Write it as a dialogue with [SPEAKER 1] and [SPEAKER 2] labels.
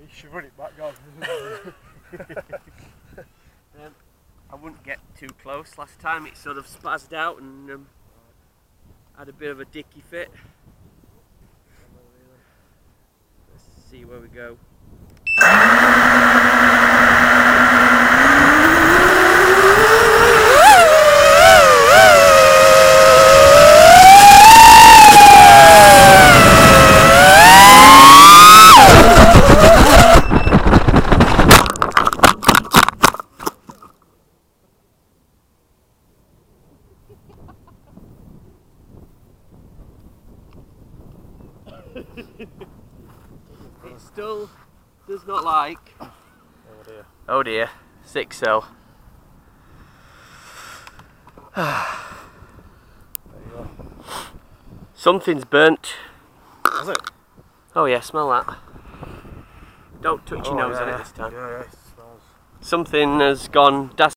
[SPEAKER 1] You should run it back, guys.
[SPEAKER 2] Um, I wouldn't get too close. Last time it sort of spazzed out and um, had a bit of a dicky fit. Let's see where we go. It still does not like.
[SPEAKER 1] oh dear.
[SPEAKER 2] Oh dear, six cell.
[SPEAKER 1] There you go.
[SPEAKER 2] Something's burnt.
[SPEAKER 1] Is it?
[SPEAKER 2] Oh yeah, smell that. Don't touch your
[SPEAKER 1] Oh,
[SPEAKER 2] nose
[SPEAKER 1] yeah,
[SPEAKER 2] on it this time.
[SPEAKER 1] Yeah, yeah, it smells.
[SPEAKER 2] Something has gone. Das